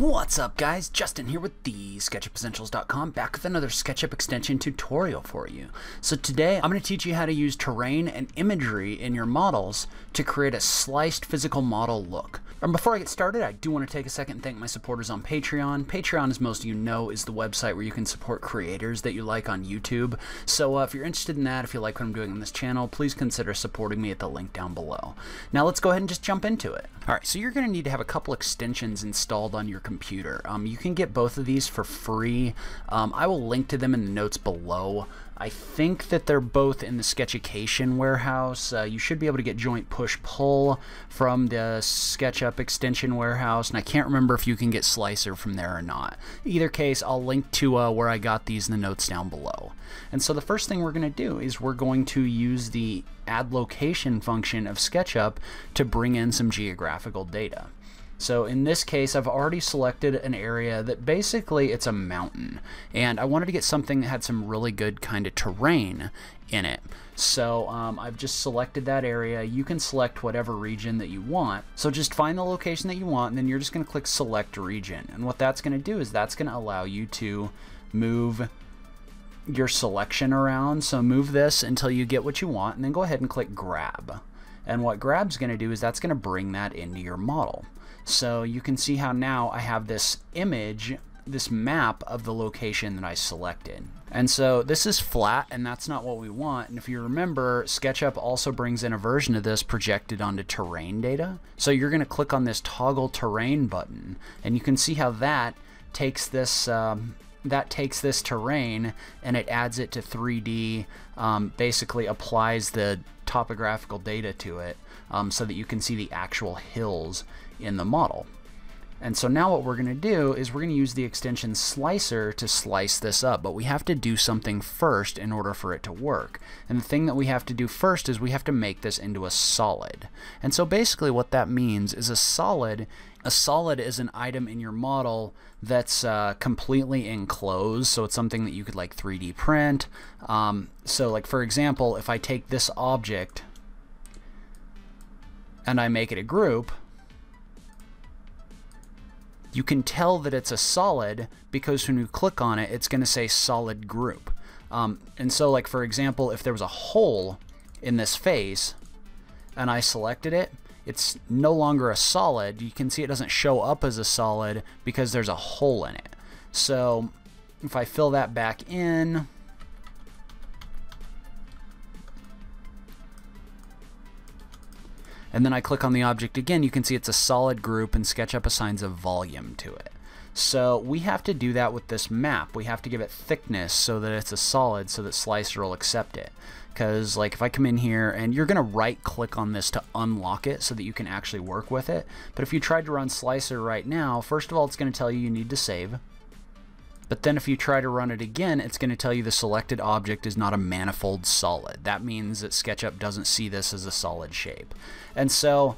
What's up guys, Justin here with the SketchUpEssentials.com back with another SketchUp extension tutorial for you. So today I'm going to teach you how to use terrain and imagery in your models to create a sliced physical model look. And before I get started, I do want to take a second and thank my supporters on Patreon. Patreon, as most of you know, is the website where you can support creators that you like on YouTube. So uh, if you're interested in that, if you like what I'm doing on this channel, please consider supporting me at the link down below. Now let's go ahead and just jump into it. Alright, so you're going to need to have a couple extensions installed on your computer. Um, you can get both of these for free. Um, I will link to them in the notes below. I think that they're both in the Sketchucation warehouse. Uh, you should be able to get joint push pull from the SketchUp extension warehouse, and I can't remember if you can get Slicer from there or not. Either case, I'll link to uh, where I got these in the notes down below. And so the first thing we're going to do is we're going to use the add location function of SketchUp to bring in some geographical data. So in this case, I've already selected an area that basically it's a mountain. And I wanted to get something that had some really good kind of terrain in it. So um, I've just selected that area. You can select whatever region that you want. So just find the location that you want, and then you're just going to click Select Region. And what that's going to do is that's going to allow you to move your selection around. So move this until you get what you want, and then go ahead and click Grab. And what Grab's going to do is that's going to bring that into your model. So you can see how now I have this image, this map of the location that I selected. And so this is flat and that's not what we want. And if you remember, SketchUp also brings in a version of this projected onto terrain data. So you're going to click on this toggle terrain button and you can see how that takes this um, that takes this terrain and it adds it to 3D, um, basically applies the topographical data to it um, so that you can see the actual hills in the model. And so now what we're going to do is we're going to use the extension slicer to slice this up, but we have to do something first in order for it to work. And the thing that we have to do first is we have to make this into a solid. And so basically what that means is a solid a solid is an item in your model that's uh, completely enclosed, so it's something that you could like 3D print. Um, so like for example, if I take this object and I make it a group, you can tell that it's a solid because when you click on it, it's going to say solid group. Um, and so, like for example, if there was a hole in this face and I selected it, it's no longer a solid. You can see it doesn't show up as a solid because there's a hole in it. So if I fill that back in, and then I click on the object again, you can see it's a solid group and SketchUp assigns a volume to it. So we have to do that with this map. We have to give it thickness so that it's a solid so that Slicer will accept it. Because like if I come in here and you're going to right click on this to unlock it so that you can actually work with it. But if you tried to run Slicer right now, first of all it's going to tell you you need to save. But then if you try to run it again, it's going to tell you the selected object is not a manifold solid. That means that SketchUp doesn't see this as a solid shape. And so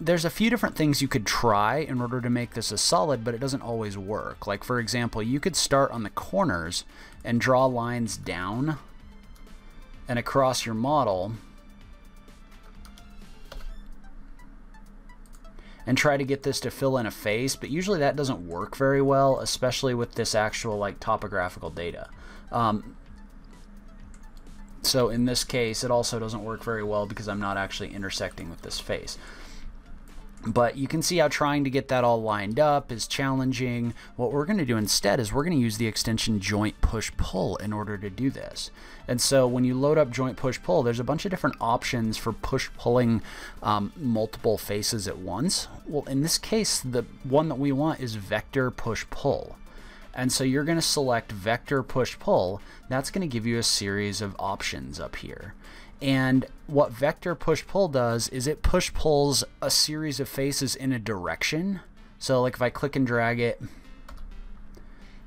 there's a few different things you could try in order to make this a solid, but it doesn't always work. Like for example, you could start on the corners and draw lines down and across your model and try to get this to fill in a face, but usually that doesn't work very well, especially with this actual like topographical data. Um, so in this case, it also doesn't work very well because I'm not actually intersecting with this face. But you can see how trying to get that all lined up is challenging. What we're going to do instead is we're going to use the extension joint push pull in order to do this. And so when you load up joint push pull, there's a bunch of different options for push pulling um, multiple faces at once. Well, in this case, the one that we want is vector push pull. And so you're going to select vector push pull. That's going to give you a series of options up here. And what vector push pull does is it push pulls a series of faces in a direction. So like if I click and drag it,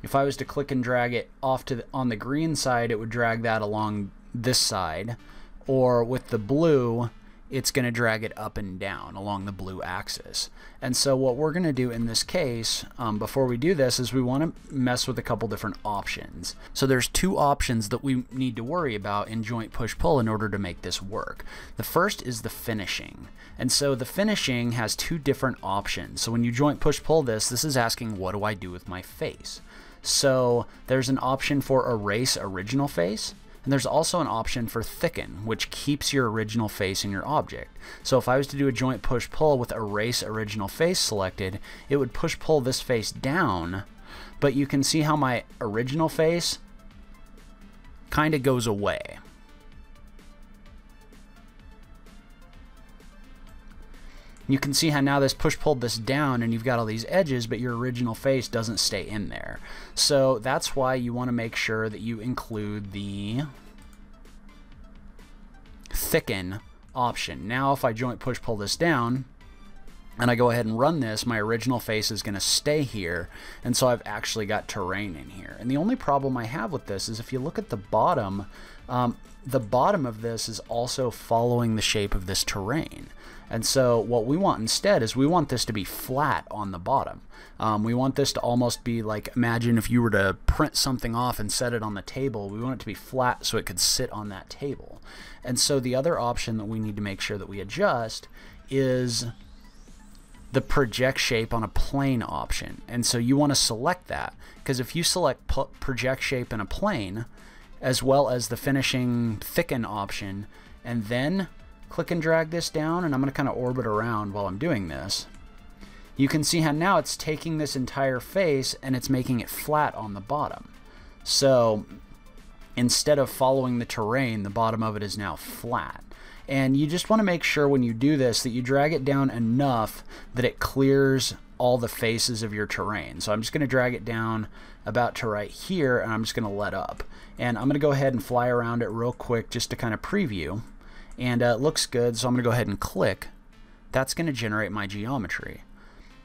if I was to click and drag it off to the, on the green side, it would drag that along this side. Or with the blue, it's going to drag it up and down along the blue axis. And so what we're going to do in this case, um, before we do this, is we want to mess with a couple different options. So there's two options that we need to worry about in joint push-pull in order to make this work. The first is the finishing. And so the finishing has two different options. So when you joint push-pull this, this is asking what do I do with my face? So there's an option for erase original face, and there's also an option for thicken, which keeps your original face in your object. So if I was to do a joint push-pull with erase original face selected, it would push-pull this face down, but you can see how my original face kind of goes away. You can see how now this push pulled this down and you've got all these edges, but your original face doesn't stay in there. So that's why you want to make sure that you include the thicken option. Now if I joint push pull this down, and I go ahead and run this, my original face is going to stay here, and so I've actually got terrain in here. And the only problem I have with this is if you look at the bottom, um, the bottom of this is also following the shape of this terrain. And so what we want instead is we want this to be flat on the bottom. Um, we want this to almost be like, imagine if you were to print something off and set it on the table, we want it to be flat so it could sit on that table. And so the other option that we need to make sure that we adjust is the project shape on a plane option. And so you want to select that because if you select project shape in a plane, as well as the finishing thicken option, and then click and drag this down, and I'm going to kind of orbit around while I'm doing this. You can see how now it's taking this entire face and it's making it flat on the bottom. So instead of following the terrain, the bottom of it is now flat. And you just want to make sure when you do this that you drag it down enough that it clears all the faces of your terrain. So I'm just going to drag it down about to right here and I'm just going to let up. And I'm going to go ahead and fly around it real quick just to kind of preview and uh, it looks good so I'm going to go ahead and click that's going to generate my geometry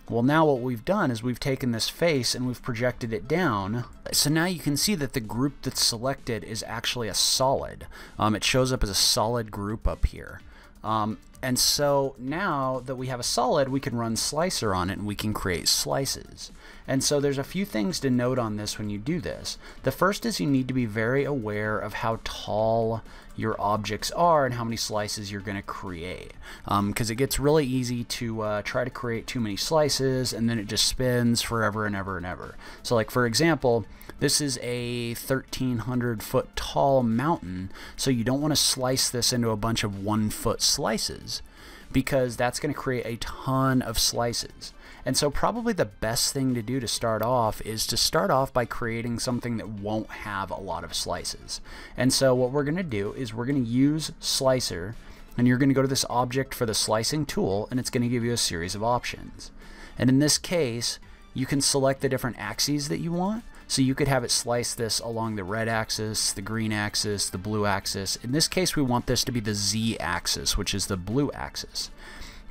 well now what we've done is we've taken this face and we've projected it down. So now you can see that the group that's selected is actually a solid. Um, it shows up as a solid group up here um, and so now that we have a solid, we can run slicer on it and we can create slices. And so there's a few things to note on this when you do this. The first is you need to be very aware of how tall your objects are and how many slices you're going to create. Because um, it gets really easy to uh, try to create too many slices and then it just spins forever and ever and ever. So like for example, this is a 1300 foot tall mountain, so you don't want to slice this into a bunch of one foot slices because that's going to create a ton of slices. And so probably the best thing to do to start off is to start off by creating something that won't have a lot of slices. And so what we're going to do is we're going to use slicer and you're going to go to this object for the slicing tool and it's going to give you a series of options. And in this case, you can select the different axes that you want. So you could have it slice this along the red axis, the green axis, the blue axis. In this case, we want this to be the Z axis, which is the blue axis.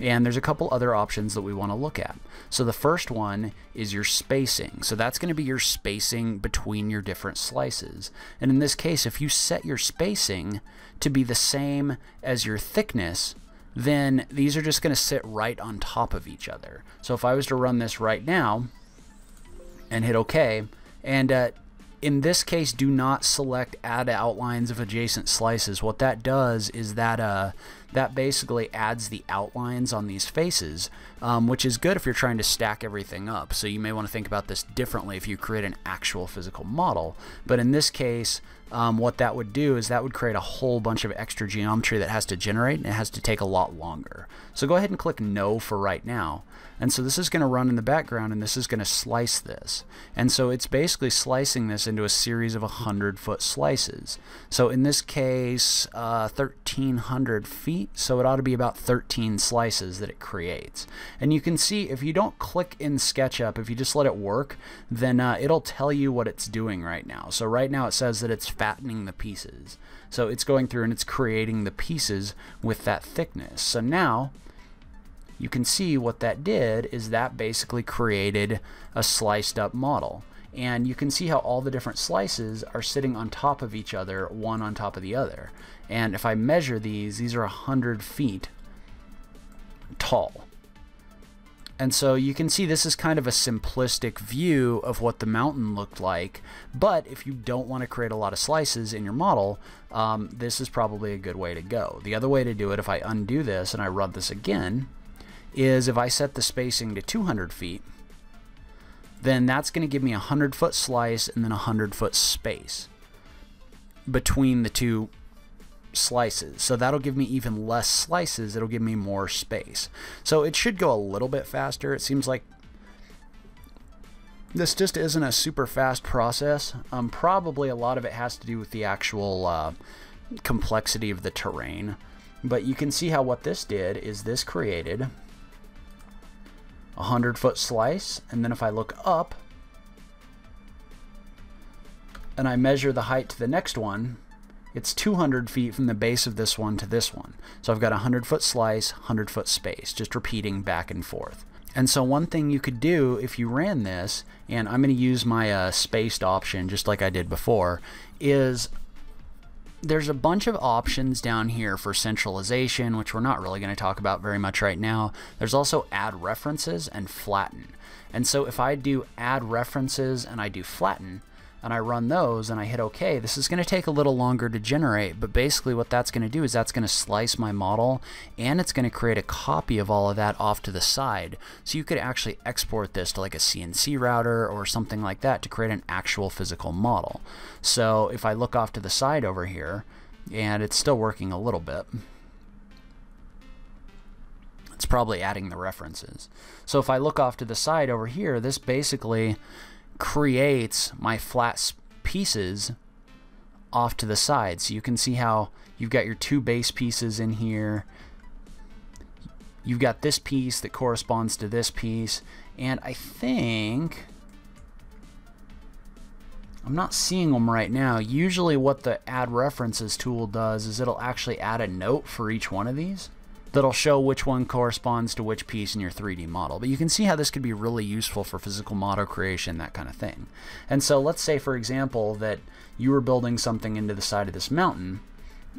And there's a couple other options that we want to look at. So the first one is your spacing. So that's going to be your spacing between your different slices. And in this case, if you set your spacing to be the same as your thickness, then these are just going to sit right on top of each other. So if I was to run this right now and hit OK, and uh, in this case, do not select add outlines of adjacent slices. What that does is that uh, that basically adds the outlines on these faces, um, which is good if you're trying to stack everything up. So you may want to think about this differently if you create an actual physical model. But in this case, um, what that would do is that would create a whole bunch of extra geometry that has to generate and it has to take a lot longer. So go ahead and click no for right now. And so this is going to run in the background and this is going to slice this. And so it's basically slicing this into a series of 100 foot slices. So in this case, uh, 1300 feet, so it ought to be about 13 slices that it creates. And you can see if you don't click in SketchUp, if you just let it work, then uh, it'll tell you what it's doing right now. So right now it says that it's fattening the pieces. So it's going through and it's creating the pieces with that thickness. So now you can see what that did is that basically created a sliced up model. And you can see how all the different slices are sitting on top of each other, one on top of the other. And if I measure these, these are 100 feet tall. And so you can see this is kind of a simplistic view of what the mountain looked like. But if you don't want to create a lot of slices in your model, um, this is probably a good way to go. The other way to do it, if I undo this and I run this again, is if I set the spacing to 200 feet, then that's going to give me a 100 foot slice and then a 100 foot space between the two slices. So that'll give me even less slices. It'll give me more space. So it should go a little bit faster. It seems like this just isn't a super fast process. Um, probably a lot of it has to do with the actual uh, complexity of the terrain. But you can see how what this did is this created a 100 foot slice. And then if I look up and I measure the height to the next one, it's 200 feet from the base of this one to this one. So I've got a 100 foot slice, 100 foot space, just repeating back and forth. And so one thing you could do if you ran this, and I'm going to use my uh, spaced option just like I did before, is there's a bunch of options down here for centralization, which we're not really going to talk about very much right now. There's also add references and flatten. And so if I do add references and I do flatten, and I run those and I hit OK, this is going to take a little longer to generate, but basically what that's going to do is that's going to slice my model and it's going to create a copy of all of that off to the side. So you could actually export this to like a CNC router or something like that to create an actual physical model. So if I look off to the side over here, and it's still working a little bit, it's probably adding the references. So if I look off to the side over here, this basically creates my flat pieces off to the side. So you can see how you've got your two base pieces in here. You've got this piece that corresponds to this piece. And I think... I'm not seeing them right now. Usually what the add references tool does is it'll actually add a note for each one of these that'll show which one corresponds to which piece in your 3D model. But you can see how this could be really useful for physical model creation, that kind of thing. And so let's say, for example, that you were building something into the side of this mountain,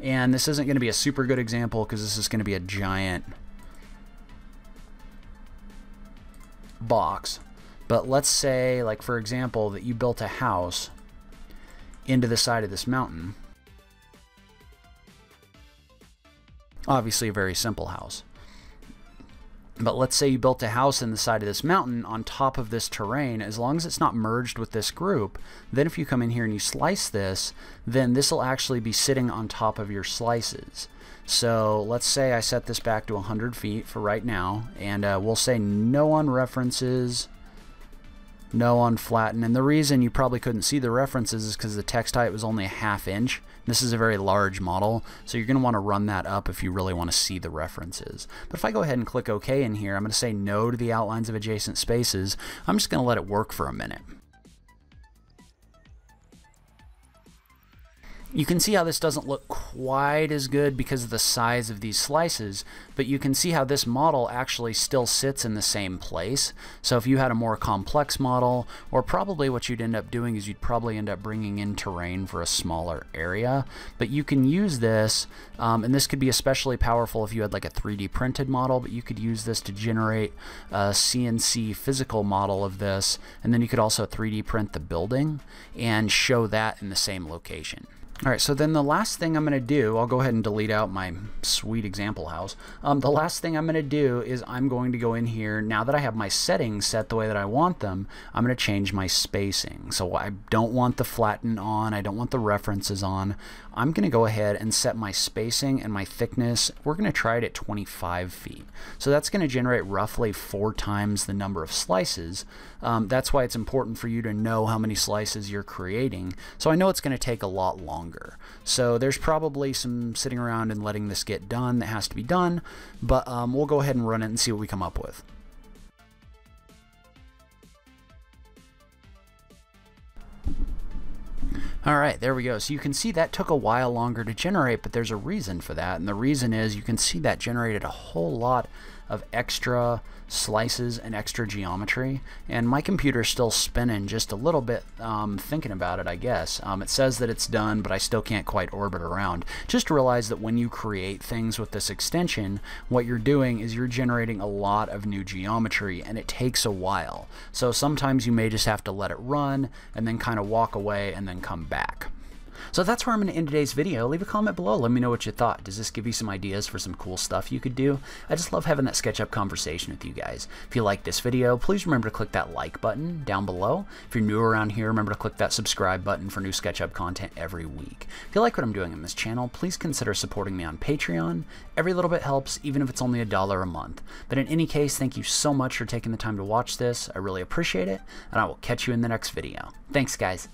and this isn't going to be a super good example because this is going to be a giant box. But let's say, like for example, that you built a house into the side of this mountain Obviously, a very simple house. But let's say you built a house in the side of this mountain on top of this terrain, as long as it's not merged with this group, then if you come in here and you slice this, then this will actually be sitting on top of your slices. So let's say I set this back to 100 feet for right now, and uh, we'll say no on references, no on flatten. And the reason you probably couldn't see the references is because the text height was only a half inch. This is a very large model, so you're going to want to run that up if you really want to see the references. But if I go ahead and click OK in here, I'm going to say no to the outlines of adjacent spaces. I'm just going to let it work for a minute. You can see how this doesn't look quite as good because of the size of these slices, but you can see how this model actually still sits in the same place. So if you had a more complex model, or probably what you'd end up doing is you'd probably end up bringing in terrain for a smaller area, but you can use this, um, and this could be especially powerful if you had like a 3D printed model, but you could use this to generate a CNC physical model of this, and then you could also 3D print the building and show that in the same location. All right, so then the last thing I'm going to do, I'll go ahead and delete out my sweet example house. Um, the last thing I'm going to do is I'm going to go in here, now that I have my settings set the way that I want them, I'm going to change my spacing. So I don't want the flatten on, I don't want the references on. I'm going to go ahead and set my spacing and my thickness. We're going to try it at 25 feet. So that's going to generate roughly four times the number of slices. Um, that's why it's important for you to know how many slices you're creating. So I know it's going to take a lot longer. So there's probably some sitting around and letting this get done that has to be done, but um, we'll go ahead and run it and see what we come up with. All right, there we go. So you can see that took a while longer to generate, but there's a reason for that. And the reason is you can see that generated a whole lot of extra slices and extra geometry. And my computer's still spinning just a little bit um, thinking about it, I guess. Um, it says that it's done, but I still can't quite orbit around. Just realize that when you create things with this extension, what you're doing is you're generating a lot of new geometry and it takes a while. So sometimes you may just have to let it run and then kind of walk away and then come back. So that's where I'm going to end today's video. Leave a comment below. Let me know what you thought. Does this give you some ideas for some cool stuff you could do? I just love having that SketchUp conversation with you guys. If you like this video, please remember to click that like button down below. If you're new around here, remember to click that subscribe button for new SketchUp content every week. If you like what I'm doing on this channel, please consider supporting me on Patreon. Every little bit helps, even if it's only a dollar a month. But in any case, thank you so much for taking the time to watch this. I really appreciate it, and I will catch you in the next video. Thanks, guys.